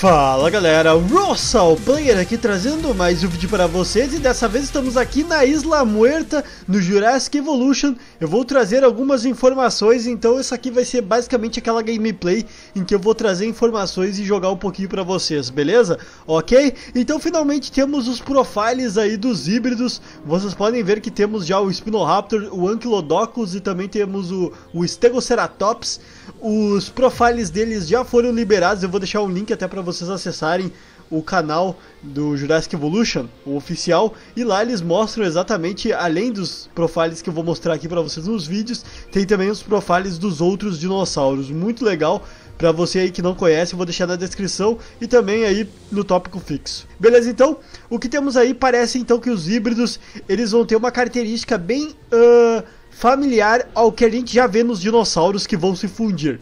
Fala galera, Russell Player aqui trazendo mais um vídeo para vocês e dessa vez estamos aqui na Isla Muerta, no Jurassic Evolution. Eu vou trazer algumas informações, então isso aqui vai ser basicamente aquela gameplay em que eu vou trazer informações e jogar um pouquinho para vocês, beleza? Ok? Então finalmente temos os profiles aí dos híbridos, vocês podem ver que temos já o Spinoraptor, o Ankylodocus e também temos o, o Stegoceratops. Os profiles deles já foram liberados, eu vou deixar um link até para vocês acessarem o canal do Jurassic Evolution, o oficial, e lá eles mostram exatamente, além dos profiles que eu vou mostrar aqui para vocês nos vídeos, tem também os profiles dos outros dinossauros, muito legal, para você aí que não conhece, eu vou deixar na descrição e também aí no tópico fixo. Beleza, então, o que temos aí parece então que os híbridos, eles vão ter uma característica bem uh, familiar ao que a gente já vê nos dinossauros que vão se fundir.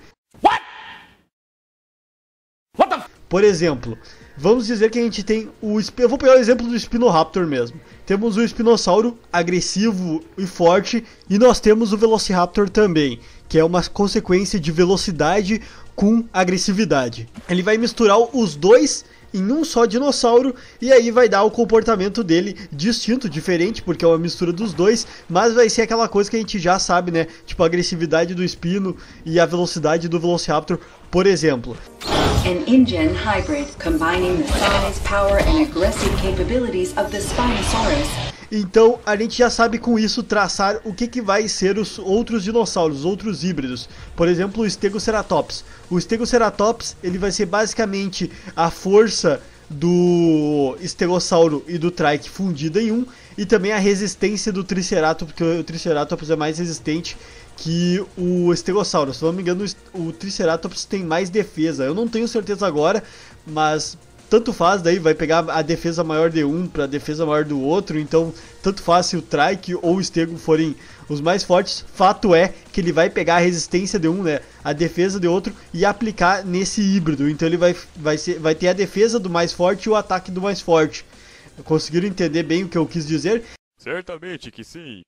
Por exemplo, vamos dizer que a gente tem o. Eu vou pegar o exemplo do Spinoraptor mesmo. Temos o espinossauro agressivo e forte, e nós temos o Velociraptor também, que é uma consequência de velocidade com agressividade. Ele vai misturar os dois em um só dinossauro e aí vai dar o comportamento dele distinto, diferente, porque é uma mistura dos dois, mas vai ser aquela coisa que a gente já sabe, né? Tipo a agressividade do espino e a velocidade do Velociraptor, por exemplo. An InGen hybrid combining the size, power and aggressive capabilities of the Spinosaurus então a gente já sabe com isso traçar o que, que vai ser os outros dinossauros, os outros híbridos. Por exemplo, o Stegoceratops. O Stegoceratops ele vai ser basicamente a força do Stegossauro e do Trike fundida em um, e também a resistência do Triceratops, porque o Triceratops é mais resistente que o Stegossauro. Se não me engano, o Triceratops tem mais defesa. Eu não tenho certeza agora, mas tanto faz, daí vai pegar a defesa maior de um para a defesa maior do outro, então tanto faz se o Trike ou o Stego forem os mais fortes, fato é que ele vai pegar a resistência de um, né, a defesa de outro e aplicar nesse híbrido, então ele vai, vai, ser, vai ter a defesa do mais forte e o ataque do mais forte. Conseguiram entender bem o que eu quis dizer? Certamente que sim.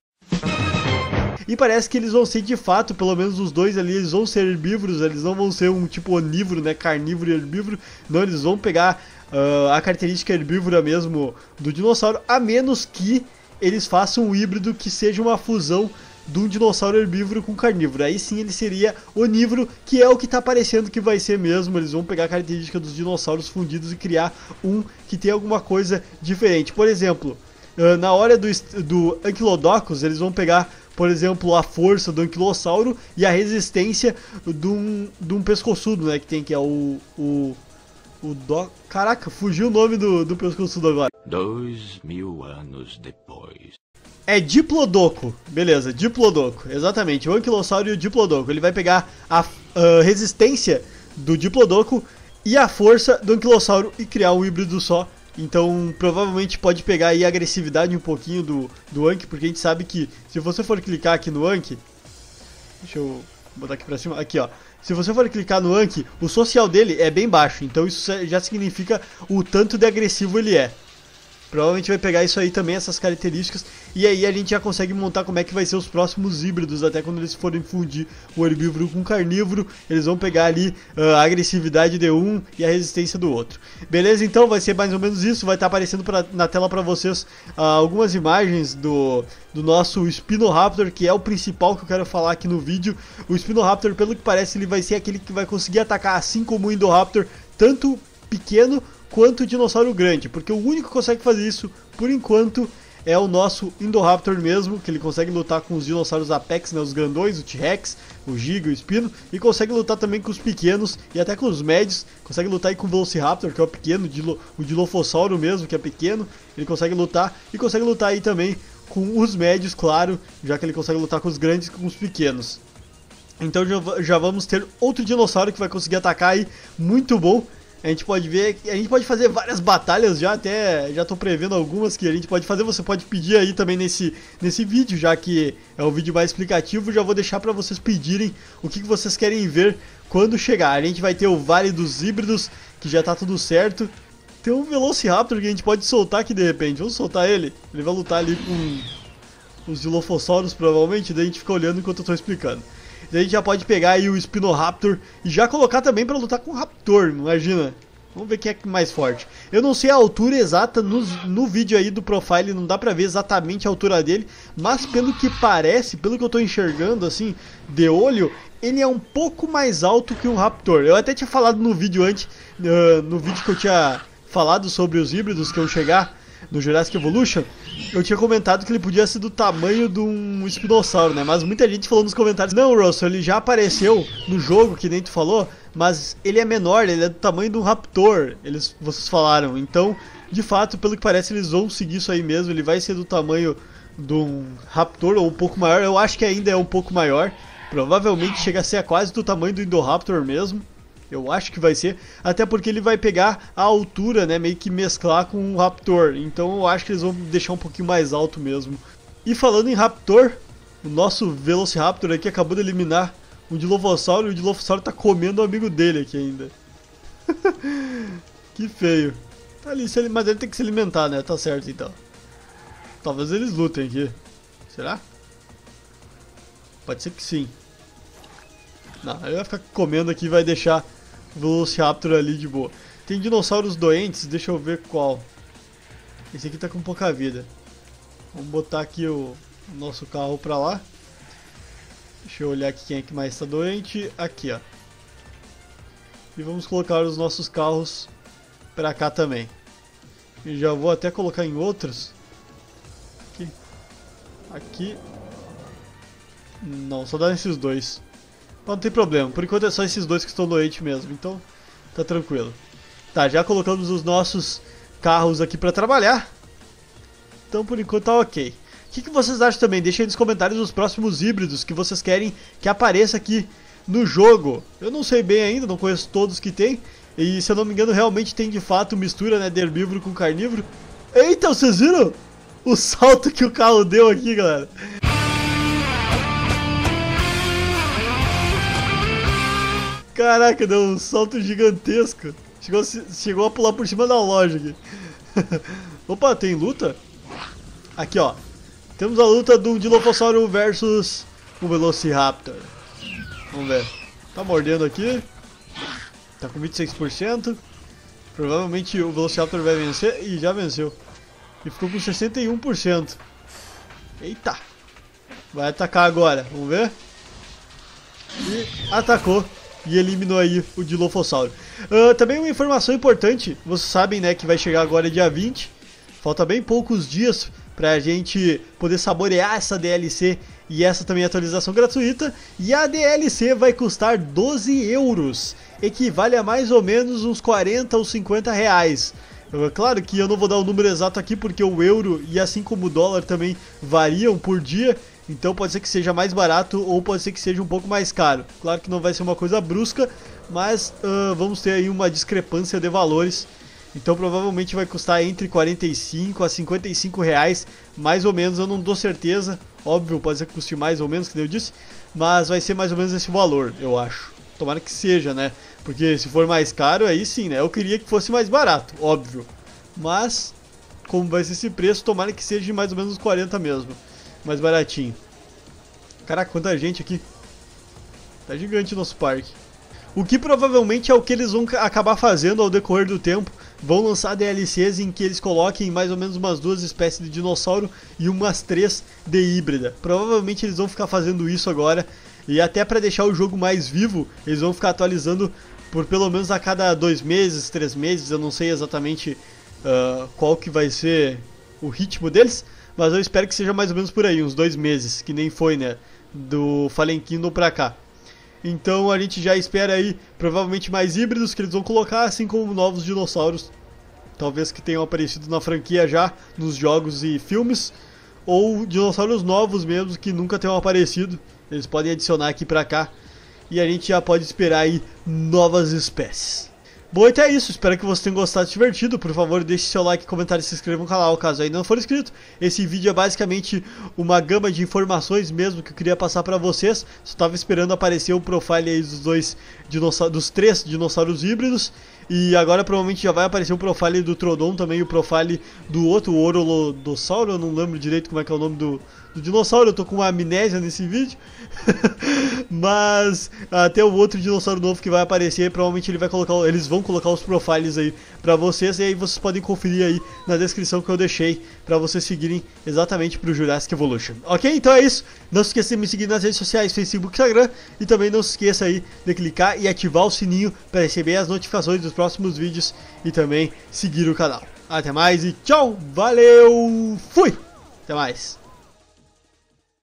E parece que eles vão ser de fato, pelo menos os dois ali, eles vão ser herbívoros, eles não vão ser um tipo onívoro, né? Carnívoro e herbívoro. Não, eles vão pegar uh, a característica herbívora mesmo do dinossauro, a menos que eles façam um híbrido que seja uma fusão de um dinossauro herbívoro com carnívoro. Aí sim ele seria onívoro, que é o que está parecendo que vai ser mesmo. Eles vão pegar a característica dos dinossauros fundidos e criar um que tem alguma coisa diferente. Por exemplo, na hora do, do Ankylodocus, eles vão pegar por exemplo, a força do anquilossauro e a resistência de um, de um pescoçudo, né? Que tem que é o. o. o do... Caraca, fugiu o nome do, do pescoçudo agora. Dois mil anos depois. É Diplodoco, beleza, Diplodoco, exatamente, o Anquilossauro e o Diplodoco. Ele vai pegar a, a resistência do Diplodoco e a força do Anquilossauro e criar um híbrido só então, provavelmente pode pegar aí a agressividade um pouquinho do, do Anki, porque a gente sabe que se você for clicar aqui no Anki, deixa eu botar aqui pra cima, aqui ó, se você for clicar no Anki, o social dele é bem baixo, então isso já significa o tanto de agressivo ele é. Provavelmente vai pegar isso aí também, essas características, e aí a gente já consegue montar como é que vai ser os próximos híbridos, até quando eles forem fundir o herbívoro com o carnívoro, eles vão pegar ali uh, a agressividade de um e a resistência do outro. Beleza? Então vai ser mais ou menos isso, vai estar tá aparecendo pra, na tela para vocês uh, algumas imagens do, do nosso Spinoraptor, que é o principal que eu quero falar aqui no vídeo. O Spinoraptor, pelo que parece, ele vai ser aquele que vai conseguir atacar, assim como o Indoraptor, tanto pequeno quanto o dinossauro grande, porque o único que consegue fazer isso, por enquanto, é o nosso Indoraptor mesmo, que ele consegue lutar com os dinossauros Apex, né, os grandões, o T-Rex, o Giga, o Espino, e consegue lutar também com os pequenos e até com os médios, consegue lutar com o Velociraptor, que é o pequeno, o Dilophosauro mesmo, que é pequeno, ele consegue lutar, e consegue lutar aí também com os médios, claro, já que ele consegue lutar com os grandes e com os pequenos. Então já, já vamos ter outro dinossauro que vai conseguir atacar aí, muito bom, a gente pode ver, a gente pode fazer várias batalhas já, até já tô prevendo algumas que a gente pode fazer. Você pode pedir aí também nesse, nesse vídeo, já que é o vídeo mais explicativo. Já vou deixar para vocês pedirem o que, que vocês querem ver quando chegar. A gente vai ter o Vale dos Híbridos, que já tá tudo certo. Tem um Velociraptor que a gente pode soltar aqui de repente. Vamos soltar ele. Ele vai lutar ali com os Dilophosaurus, provavelmente. Daí a gente fica olhando enquanto eu tô explicando. Daí a gente já pode pegar aí o Spinoraptor e já colocar também para lutar com o Raptor, imagina. Vamos ver quem é mais forte. Eu não sei a altura exata no, no vídeo aí do profile, não dá pra ver exatamente a altura dele, mas pelo que parece, pelo que eu tô enxergando assim, de olho, ele é um pouco mais alto que um Raptor. Eu até tinha falado no vídeo antes, uh, no vídeo que eu tinha falado sobre os híbridos que eu chegar no Jurassic Evolution, eu tinha comentado que ele podia ser do tamanho de um espinossauro, né? Mas muita gente falou nos comentários, não, Russell, ele já apareceu no jogo, que nem tu falou, mas ele é menor, ele é do tamanho de um raptor, eles, vocês falaram. Então, de fato, pelo que parece, eles vão seguir isso aí mesmo. Ele vai ser do tamanho de um raptor ou um pouco maior. Eu acho que ainda é um pouco maior. Provavelmente chega a ser quase do tamanho do Indoraptor mesmo. Eu acho que vai ser, até porque ele vai pegar a altura, né, meio que mesclar com o Raptor. Então eu acho que eles vão deixar um pouquinho mais alto mesmo. E falando em Raptor, o nosso Velociraptor aqui acabou de eliminar um Dilophosauro e o Dilophosauro tá comendo o amigo dele aqui ainda. que feio. Tá ali, mas ele tem que se alimentar, né? Tá certo então. Talvez eles lutem aqui. Será? Pode ser que sim. Não, ele vai ficar comendo aqui e vai deixar Velociraptor ali de boa. Tem dinossauros doentes, deixa eu ver qual. Esse aqui tá com pouca vida. Vamos botar aqui o nosso carro pra lá. Deixa eu olhar aqui quem é que mais está doente. Aqui, ó. E vamos colocar os nossos carros para cá também. E já vou até colocar em outros. Aqui. Aqui. Não, só dá nesses dois. Mas não tem problema. Por enquanto é só esses dois que estão doentes mesmo. Então, tá tranquilo. Tá, já colocamos os nossos carros aqui para trabalhar. Então, por enquanto tá ok. O que, que, vocês acham também? Deixem aí nos comentários os próximos híbridos que vocês querem que apareça aqui no jogo. Eu não sei bem ainda, não conheço todos que tem. E se eu não me engano, realmente tem de fato mistura né, de herbívoro com carnívoro. Eita, vocês viram o salto que o carro deu aqui, galera? Caraca, deu um salto gigantesco. Chegou, chegou a pular por cima da loja aqui. Opa, tem luta? Aqui, ó. Temos a luta do Dilophosaurus versus o Velociraptor. Vamos ver. Tá mordendo aqui. Tá com 26%. Provavelmente o Velociraptor vai vencer. E já venceu. E ficou com 61%. Eita. Vai atacar agora. Vamos ver. E atacou. E eliminou aí o Dilophosaurus. Uh, também uma informação importante. Vocês sabem né, que vai chegar agora dia 20. Falta bem poucos dias pra gente poder saborear essa DLC e essa também é atualização gratuita. E a DLC vai custar 12 euros, equivale a mais ou menos uns 40 ou 50 reais. Claro que eu não vou dar o número exato aqui porque o euro e assim como o dólar também variam por dia, então pode ser que seja mais barato ou pode ser que seja um pouco mais caro. Claro que não vai ser uma coisa brusca, mas uh, vamos ter aí uma discrepância de valores então provavelmente vai custar entre 45 a 55 reais, mais ou menos, eu não dou certeza. Óbvio, pode ser que custe mais ou menos, que eu disse, mas vai ser mais ou menos esse valor, eu acho. Tomara que seja, né? Porque se for mais caro, aí sim, né? Eu queria que fosse mais barato, óbvio. Mas, como vai ser esse preço, tomara que seja mais ou menos 40 mesmo. Mais baratinho. Caraca, quanta gente aqui. Tá gigante o nosso parque. O que provavelmente é o que eles vão acabar fazendo ao decorrer do tempo. Vão lançar DLCs em que eles coloquem mais ou menos umas duas espécies de dinossauro e umas três de híbrida. Provavelmente eles vão ficar fazendo isso agora. E até para deixar o jogo mais vivo, eles vão ficar atualizando por pelo menos a cada dois meses, três meses. Eu não sei exatamente uh, qual que vai ser o ritmo deles. Mas eu espero que seja mais ou menos por aí, uns dois meses, que nem foi, né? Do Fallen Kingdom pra cá. Então a gente já espera aí provavelmente mais híbridos que eles vão colocar, assim como novos dinossauros. Talvez que tenham aparecido na franquia já, nos jogos e filmes. Ou dinossauros novos mesmo que nunca tenham aparecido. Eles podem adicionar aqui pra cá. E a gente já pode esperar aí novas espécies. Bom, então é isso. Espero que vocês tenham gostado e divertido. Por favor, deixe seu like, comentário e se inscreva no canal caso ainda não for inscrito. Esse vídeo é basicamente uma gama de informações mesmo que eu queria passar para vocês. Só estava esperando aparecer o profile aí dos dois dos três dinossauros híbridos. E agora provavelmente já vai aparecer o profile do Trodon também, o profile do outro Orolodossauro, eu não lembro direito como é que é o nome do, do dinossauro, eu tô com uma amnésia nesse vídeo. Mas até o outro dinossauro novo que vai aparecer, provavelmente ele vai colocar, eles vão colocar os profiles aí pra vocês e aí vocês podem conferir aí na descrição que eu deixei pra vocês seguirem exatamente pro Jurassic Evolution. Ok? Então é isso. Não se esqueça de me seguir nas redes sociais, Facebook Instagram. E também não se esqueça aí de clicar e ativar o sininho para receber as notificações dos próximos vídeos e também seguir o canal. Até mais e tchau, valeu, fui! Até mais.